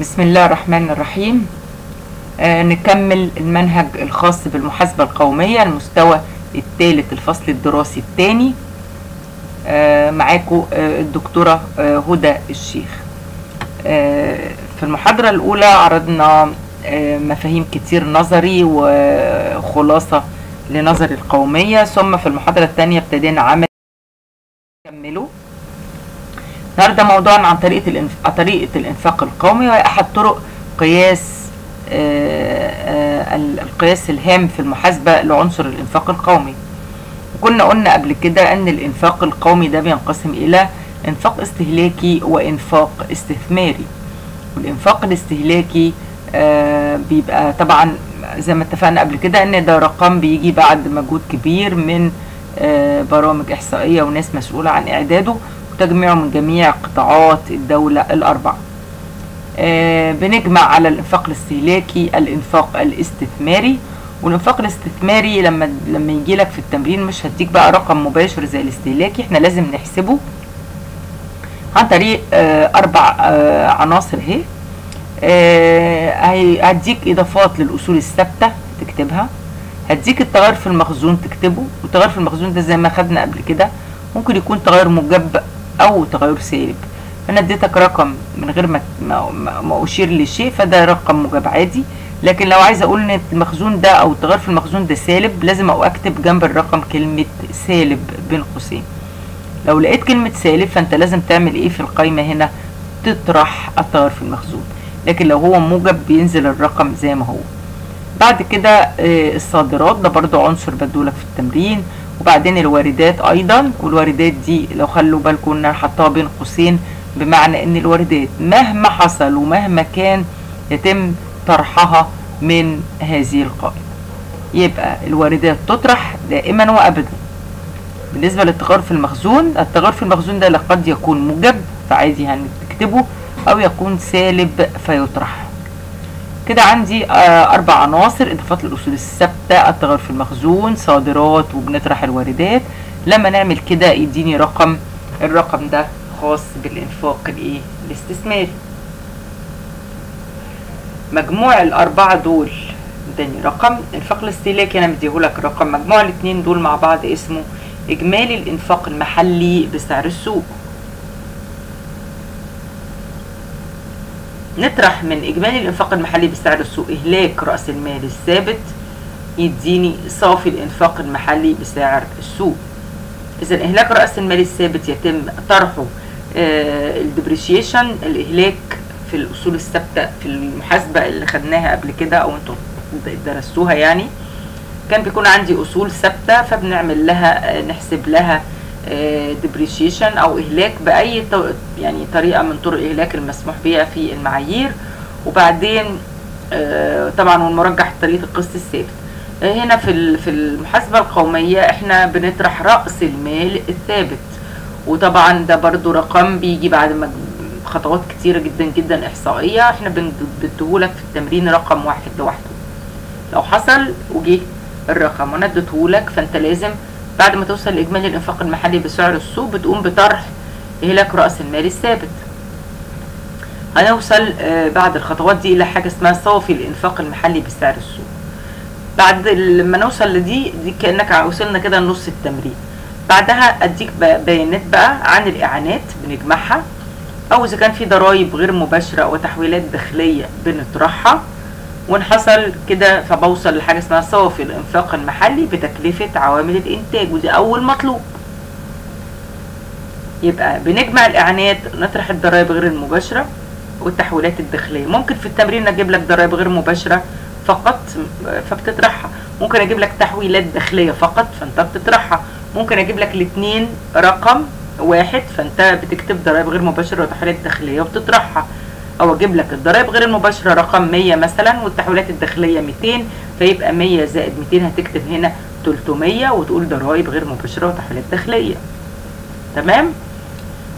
بسم الله الرحمن الرحيم. آه نكمل المنهج الخاص بالمحاسبة القومية المستوى الثالث الفصل الدراسي الثاني. آه معاكم آه الدكتورة آه هدى الشيخ. آه في المحاضرة الأولى عرضنا آه مفاهيم كتير نظري وخلاصة لنظري القومية. ثم في المحاضرة الثانية ابتدينا عمل النهارده موضوعنا عن طريقة الانف... طريقة الإنفاق القومي وهي أحد طرق قياس آه آه القياس الهام في المحاسبة لعنصر الإنفاق القومي. وكنا قلنا قبل كده أن الإنفاق القومي ده بينقسم إلى إنفاق استهلاكي وإنفاق استثماري. والإنفاق الاستهلاكي آه بيبقى طبعا زي ما اتفقنا قبل كده إن ده رقم بيجي بعد مجهود كبير من برامج إحصائية وناس مسؤولة عن إعداده. وتجميعه من جميع قطاعات الدولة الأربعة. بنجمع على الإنفاق الاستهلاكي الإنفاق الاستثماري. والإنفاق الاستثماري لما لما يجي لك في التمرين مش هديك بقى رقم مباشر زي الاستهلاكي. إحنا لازم نحسبه عن طريق أربع عناصر اهي. هديك إضافات للأصول الثابتة تكتبها. هديك التغير في المخزون تكتبه. والتغير في المخزون ده زي ما خدنا قبل كده ممكن يكون تغير موجب أو تغير سالب. فانا اديتك رقم من غير ما ما أشير لشيء فده رقم موجب عادي. لكن لو عايزه أقول إن المخزون ده أو التغير في المخزون ده سالب لازم أو أكتب جنب الرقم كلمة سالب بين قوسين. لو لقيت كلمة سالب فأنت لازم تعمل إيه في القايمة هنا؟ تطرح التغير في المخزون. لكن لو هو موجب بينزل الرقم زي ما هو. بعد كده الصادرات ده برضو عنصر بدولك في التمرين. وبعدين الواردات أيضا والواردات دي لو خلوا بالكم ان حطها بين قوسين بمعنى إن الواردات مهما حصل ومهما كان يتم طرحها من هذه القائمة يبقى الواردات تطرح دائما وابدا. بالنسبة للتغير في المخزون التغير في المخزون ده قد يكون موجب فعادي هنكتبه أو يكون سالب فيطرح. كده عندي آه أربع عناصر إضافات للأصول الثابتة التغير في المخزون صادرات وبنطرح الواردات. لما نعمل كده يديني رقم الرقم ده خاص بالإنفاق الإيه؟ الاستثماري. مجموع الأربعة دول اداني رقم الانفاق الاستهلاكي أنا مديهولك رقم. مجموع الاثنين دول مع بعض اسمه إجمالي الإنفاق المحلي بسعر السوق. نطرح من إجمالي الإنفاق المحلي بسعر السوق إهلاك رأس المال الثابت. يديني صافي الإنفاق المحلي بسعر السوق. إذا إهلاك رأس المال الثابت يتم طرحه آه الديبريشيشن الإهلاك في الأصول الثابتة في المحاسبة اللي خدناها قبل كده أو أنتم درستوها يعني. كان بيكون عندي أصول ثابتة فبنعمل لها نحسب لها ديبريشيشن أو إهلاك بأي يعني طريقة من طرق الإهلاك المسموح بها في المعايير. وبعدين طبعا والمرجح طريقة القسط الثابت. هنا في في المحاسبة القومية إحنا بنطرح رأس المال الثابت. وطبعا ده برضو رقم بيجي بعد ما خطوات كتيرة جدا جدا إحصائية. إحنا بنديهولك في التمرين رقم واحد لوحده. لو حصل وجه الرقم. وأنا اديتهولك فأنت لازم بعد ما توصل لإجمالي الإنفاق المحلي بسعر السوق بتقوم بطرح إهلاك رأس المال الثابت. هنوصل بعد الخطوات دي إلى حاجة اسمها صافي الإنفاق المحلي بسعر السوق. بعد لما نوصل لدي دي كأنك وصلنا كده لنص التمرين. بعدها أديك بيانات بقى عن الإعانات بنجمعها أو إذا كان في ضرائب غير مباشرة وتحويلات داخلية بنطرحها. وان حصل كده فبوصل لحاجة اسمها صافي الإنفاق المحلي بتكلفة عوامل الإنتاج ودي أول مطلوب. يبقى بنجمع الإعانات نطرح الضرائب غير المباشرة والتحويلات الداخلية. ممكن في التمرين أجيب لك ضرائب غير مباشرة فقط فبتطرحها. ممكن أجيب لك تحويلات داخلية فقط فأنت بتطرحها. ممكن أجيب لك الاثنين رقم واحد فأنت بتكتب ضرائب غير مباشرة وتحويلات داخلية وبتطرحها. أو أجيب لك الضرائب غير المباشرة رقم 100 مثلا والتحويلات الداخلية 200 فيبقى 100 زائد 200 هتكتب هنا 300 وتقول ضرائب غير مباشرة وتحويلات داخلية. تمام؟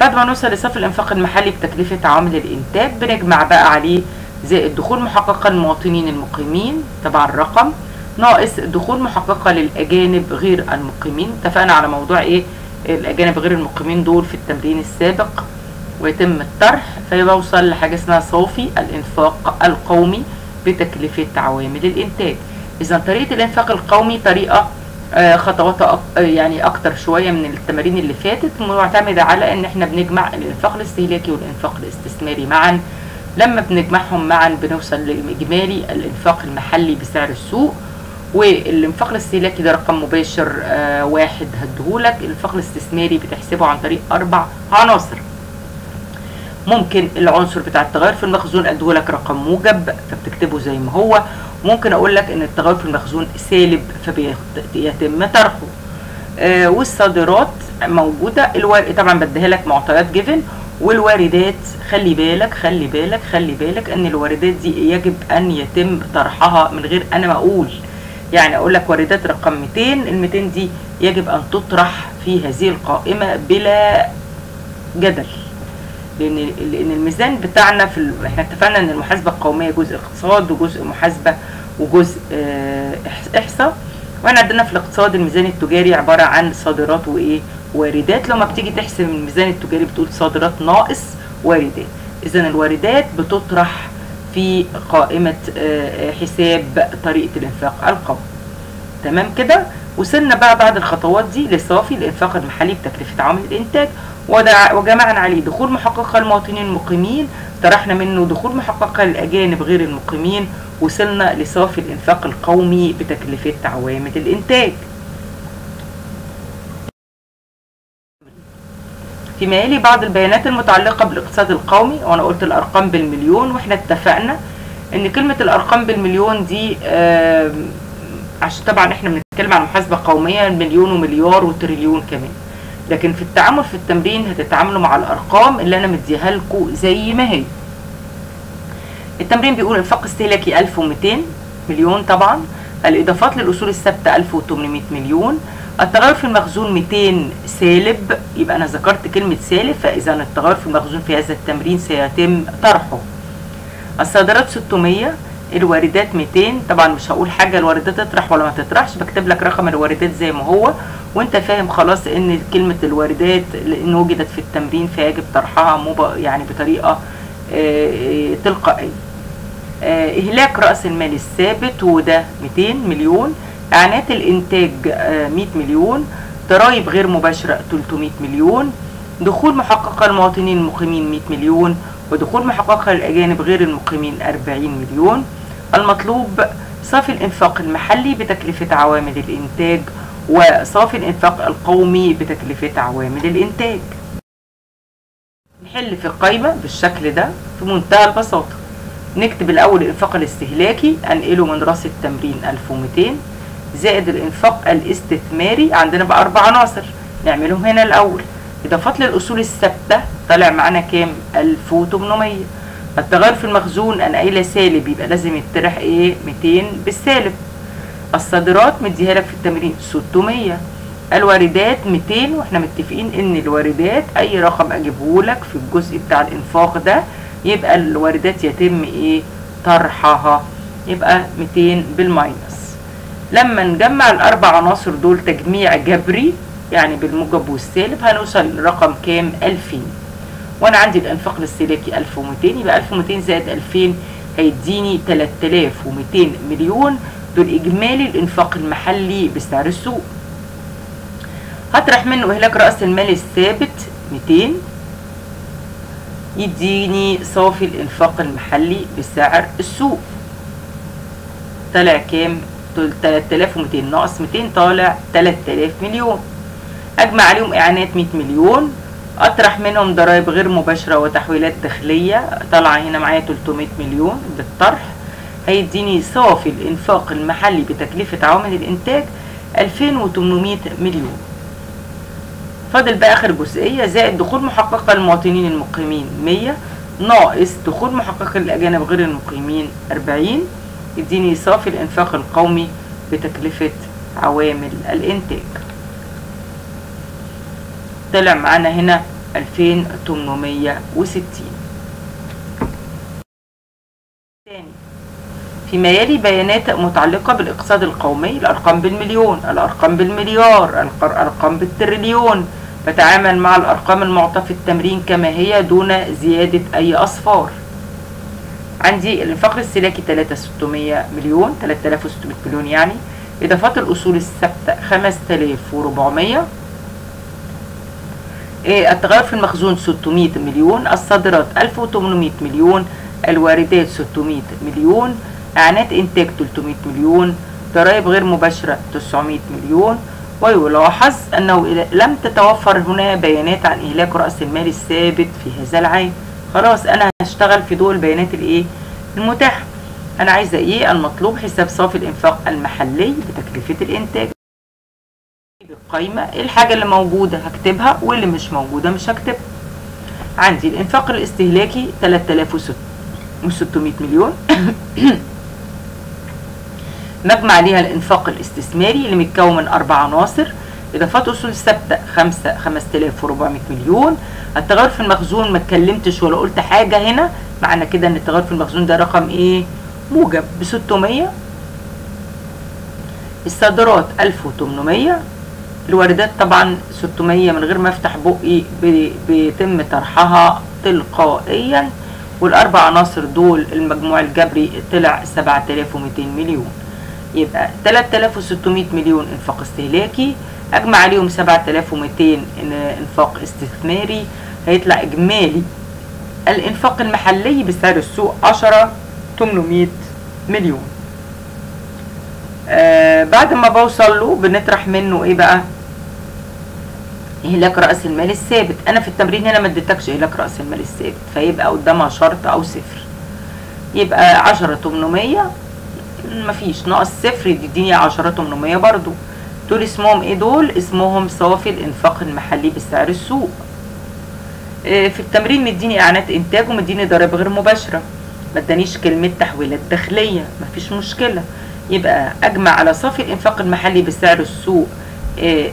بعد ما نوصل لصافي الإنفاق المحلي بتكلفة عوامل الإنتاج بنجمع بقى عليه زائد دخول محققه المواطنين المقيمين. طبعا الرقم. ناقص دخول محققة للأجانب غير المقيمين. اتفقنا على موضوع إيه؟ الأجانب غير المقيمين دول في التمرين السابق. ويتم الطرح فيوصل لحاجة اسمها صافي الإنفاق القومي بتكلفة عوامل الإنتاج. إذا طريقة الإنفاق القومي طريقة آه، خطواتها آه، يعني أكتر شوية من التمارين اللي فاتت معتمدة على إن إحنا بنجمع الإنفاق الاستهلاكي والإنفاق الاستثماري معا. لما بنجمعهم معا بنوصل لإجمالي الإنفاق المحلي بسعر السوق والإنفاق الاستهلاكي ده رقم مباشر آه، واحد هديهولك. الإنفاق الاستثماري بتحسبه عن طريق أربع عناصر. ممكن العنصر بتاع التغير في المخزون اديهولك رقم موجب فبتكتبه زي ما هو. ممكن أقول لك إن التغير في المخزون سالب فبيتم طرحه. آه والصادرات موجودة. الور... طبعا بديها لك معطيات جيفن والواردات خلي بالك خلي بالك خلي بالك إن الواردات دي يجب أن يتم طرحها من غير أنا ما أقول. يعني أقول لك واردات رقم 200 ال 200 دي يجب أن تطرح في هذه القائمة بلا جدل. لأن لأن الميزان بتاعنا في ال... إحنا اتفقنا إن المحاسبة القومية جزء اقتصاد وجزء محاسبة وجزء آه، إحصاء. وإحنا عندنا في الاقتصاد الميزان التجاري عبارة عن صادرات وإيه؟ واردات. لما بتيجي تحسب الميزان التجاري بتقول صادرات ناقص واردات. إذا الواردات بتطرح في قائمة آه، آه، حساب طريقة الإنفاق القومي. تمام كده؟ وصلنا بقى بعد الخطوات دي لصافي الإنفاق المحلي بتكلفة عوامل الإنتاج. وجمعنا عليه دخول محققه المواطنين المقيمين طرحنا منه دخول محققه للاجانب غير المقيمين وصلنا لصافي الإنفاق القومي بتكلفة عوامل الإنتاج. فيما يلي بعض البيانات المتعلقة بالاقتصاد القومي وأنا قلت الأرقام بالمليون وإحنا اتفقنا إن كلمة الأرقام بالمليون دي عشان طبعا إحنا بنتكلم عن محاسبة قومية مليون ومليار وتريليون كمان. لكن في التعامل في التمرين هتتعاملوا مع الأرقام اللي أنا مديها لكم زي ما هي. التمرين بيقول انفاق استهلاكي 1200 مليون طبعا الإضافات للأصول الثابتة 1800 مليون التغير في المخزون 200 سالب يبقى أنا ذكرت كلمة سالب فإذا التغير في المخزون في هذا التمرين سيتم طرحه. الصادرات 600 الواردات 200 طبعا مش هقول حاجة الواردات تطرح ولا ما تطرحش بكتب لك رقم الواردات زي ما هو وانت فاهم خلاص ان كلمة الواردات لأن وجدت في التمرين فيجب طرحها. يعني بطريقة آه، تلقائية. آه، إهلاك رأس المال الثابت وده 200 مليون. إعانات الإنتاج آه، 100 مليون. ضرائب غير مباشرة 300 مليون. دخول محققة المواطنين المقيمين 100 مليون. ودخول محققة للأجانب غير المقيمين 40 مليون. المطلوب صافي الإنفاق المحلي بتكلفة عوامل الإنتاج. وصافي الإنفاق القومي بتكلفة عوامل الإنتاج. نحل في القايمة بالشكل ده في منتهى البساطة. نكتب الأول الإنفاق الاستهلاكي أنقله من رأس التمرين 1200 زائد الإنفاق الاستثماري عندنا بقى أربع عناصر نعملهم هنا الأول. إضافات للأصول الثابتة طلع معانا كام؟ 1800 التغير في المخزون أنا قايلة سالب يبقى لازم يطرح إيه؟ 200 بالسالب. الصادرات مديها لك في التمرين 600 الواردات 200 وإحنا متفقين إن الواردات أي رقم أجيبه لك في الجزء بتاع الإنفاق ده يبقى الواردات يتم إيه؟ طرحها يبقى 200 بالماينس. لما نجمع الأربع عناصر دول تجميع جبري يعني بالموجب والسالب هنوصل لرقم كام؟ 2000 وأنا عندي الإنفاق الاستهلاكي 1200 يبقى 1200 زائد 2000 هيديني 3200 مليون دول اجمالي الانفاق المحلي بسعر السوق. هطرح منه إهلاك رأس المال الثابت 200 يديني صافي الإنفاق المحلي بسعر السوق. طلع كام؟ 3200 ناقص 200 طالع 3000 مليون. أجمع عليهم إعانات 100 مليون. أطرح منهم ضرائب غير مباشرة وتحويلات داخلية. طالعة هنا معايا 300 مليون بالطرح. هيديني صافي الإنفاق المحلي بتكلفة عوامل الإنتاج 2800 مليون. فاضل بقى آخر جزئية زائد دخول محققه للمواطنين المقيمين 100 ناقص دخول محققه للاجانب غير المقيمين 40 يديني صافي الإنفاق القومي بتكلفة عوامل الإنتاج. طلع معانا هنا 2860 تاني. فيما يلي بيانات متعلقة بالإقتصاد القومي الأرقام بالمليون الأرقام بالمليار الأرقام بالتريليون. بتعامل مع الأرقام المعطاة في التمرين كما هي دون زيادة أي أصفار. عندي الانفاق الاستهلاكي 3600 مليون 3600 مليون يعني. إضافات الأصول الثابتة 5400 إيه التغير في المخزون 600 مليون الصادرات 1800 مليون الواردات 600 مليون. إعانات إنتاج 300 مليون ضرائب غير مباشرة 900 مليون ويلاحظ أنه لم تتوفر هنا بيانات عن إهلاك رأس المال الثابت في هذا العام. خلاص أنا هشتغل في ضوء البيانات الإيه؟ المتاحة. أنا عايزة إيه؟ المطلوب حساب صافي الإنفاق المحلي بتكلفة الإنتاج. القايمة الحاجة اللي موجودة هكتبها واللي مش موجودة مش هكتبها. عندي الإنفاق الاستهلاكي 3600 مليون. مجمع عليها الإنفاق الاستثماري اللي متكون من أربع عناصر إضافات أصول ثابتة 5 5400 مليون. التغير في المخزون ما اتكلمتش ولا قلت حاجة هنا معنى كده إن التغير في المخزون ده رقم إيه؟ موجب. ب 600 الصادرات 1800 الواردات طبعا 600 من غير ما أفتح بقي بيتم طرحها تلقائيا. والاربع عناصر دول المجموع الجبري طلع 7200 مليون. يبقى 3600 مليون إنفاق استهلاكي أجمع عليهم 7200 إنفاق استثماري. هيطلع إجمالي الإنفاق المحلي بسعر السوق 10 800 مليون. آه بعد ما بوصل له بنطرح منه إيه بقى؟ إهلاك رأس المال الثابت. أنا في التمرين هنا ما اديتكش إهلاك رأس المال الثابت فيبقى قدامها شرط أو صفر. يبقى 10 800 مفيش. ناقص صفر يديني 10 800 برضو. دول اسمهم إيه دول؟ اسمهم صافي الإنفاق المحلي بسعر السوق. آه في التمرين مديني إعانات إنتاج ومديني ضرائب غير مباشرة. ما ادانيش كلمة تحويلات داخلية. مفيش مشكلة. يبقى أجمع على صافي الإنفاق المحلي بسعر السوق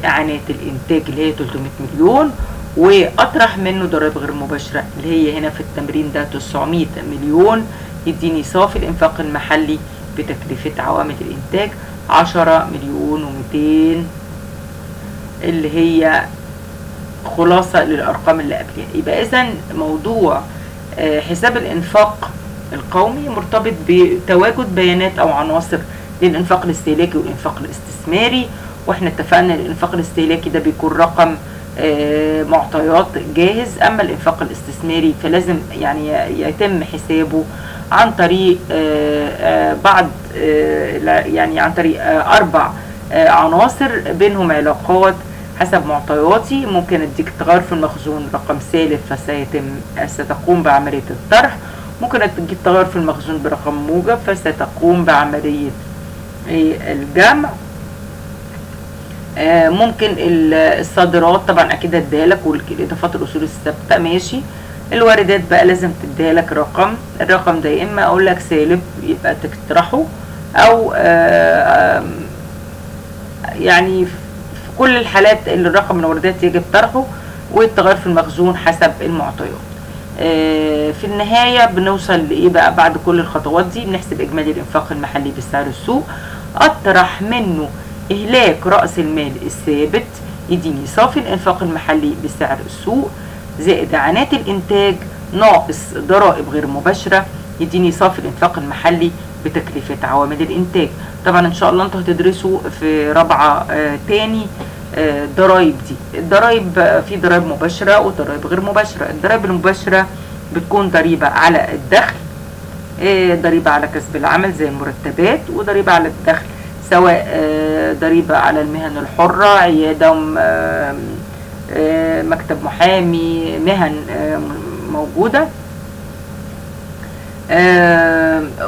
إعانات الإنتاج اللي هي 300 مليون وأطرح منه ضرائب غير مباشرة اللي هي هنا في التمرين ده 900 مليون. يديني صافي الإنفاق المحلي بتكلفه عوامل الإنتاج 10 مليون و200 اللي هي خلاصة للأرقام اللي قبلها. يبقى اذا موضوع حساب الإنفاق القومي مرتبط بتواجد بيانات أو عناصر للإنفاق الاستهلاكي والإنفاق الاستثماري وإحنا اتفقنا الإنفاق الاستهلاكي ده بيكون رقم آه معطيات جاهز. أما الإنفاق الاستثماري فلازم يعني يتم حسابه عن طريق آه آه بعض يعني عن طريق أربع عناصر بينهم علاقات حسب معطياتي. ممكن أديك تغير في المخزون رقم سالب فسيتم ستقوم بعملية الطرح. ممكن أديك تغير في المخزون برقم موجب فستقوم بعملية الجمع. آه ممكن الصادرات طبعا أكيد اديها والإضافات الاصول الثابتة ماشي. الواردات بقى لازم تديها لك رقم الرقم ده يا إما أقول لك سالب يبقى تطرحه أو آه يعني في كل الحالات اللي الرقم الواردات يجب طرحه والتغير في المخزون حسب المعطيات. آه في النهاية بنوصل لإيه بقى بعد كل الخطوات دي؟ بنحسب إجمالي الإنفاق المحلي بسعر السوق أطرح منه إهلاك رأس المال الثابت يديني صافي الإنفاق المحلي بسعر السوق زائد إعانات الإنتاج ناقص ضرائب غير مباشرة يديني صافي الإنفاق المحلي بتكلفة عوامل الإنتاج. طبعا إن شاء الله أنتوا هتدرسوا في رابعة آه تاني آه ضرائب دي. الضرائب آه في ضرائب مباشرة وضرائب غير مباشرة. الضرائب المباشرة بتكون ضريبة على الدخل آه ضريبة على كسب العمل زي المرتبات وضريبة على الدخل سواء ضريبة على المهن الحرة عيادة مكتب محامي مهن موجودة.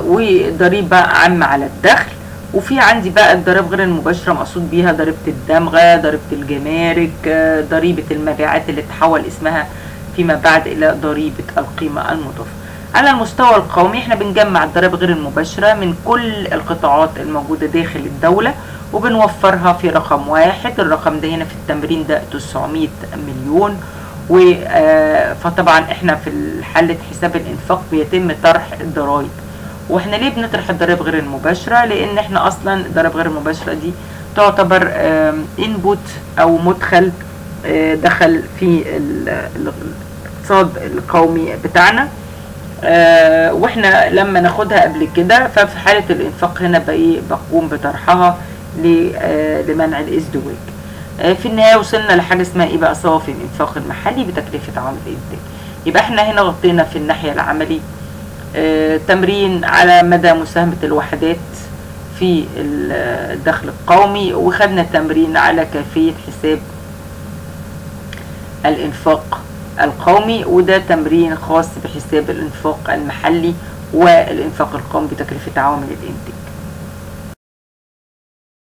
وضريبة عامة على الدخل. وفي عندي بقى الضرائب غير المباشرة مقصود بيها ضريبة الدمغة ضريبة الجمارك ضريبة المبيعات اللي تحول اسمها فيما بعد إلى ضريبة القيمة المضافة. على المستوى القومي إحنا بنجمع الضرائب غير المباشرة من كل القطاعات الموجودة داخل الدولة وبنوفرها في رقم واحد. الرقم ده هنا في التمرين ده 900 مليون. و فطبعا إحنا في حالة حساب الإنفاق بيتم طرح الضرائب وإحنا ليه بنطرح الضرائب غير المباشرة؟ لأن إحنا أصلا الضرائب غير المباشرة دي تعتبر انبوت أو مدخل آه، دخل في ال- ال- الاقتصاد القومي بتاعنا. آه، وإحنا لما ناخدها قبل كده ففي حالة الإنفاق هنا بقوم بطرحها. آه، لمنع الازدواج. آه، في النهاية وصلنا لحاجة اسمها إيه بقى؟ صافي الانفاق المحلي بتكلفة عوامل الانتاج يبقى إحنا هنا غطينا في الناحية العملي آه، تمرين على مدى مساهمة الوحدات في ال- الدخل القومي وخدنا تمرين على كيفية حساب الإنفاق القومي وده تمرين خاص بحساب الإنفاق المحلي والإنفاق القومي بتكلفة عوامل الإنتاج.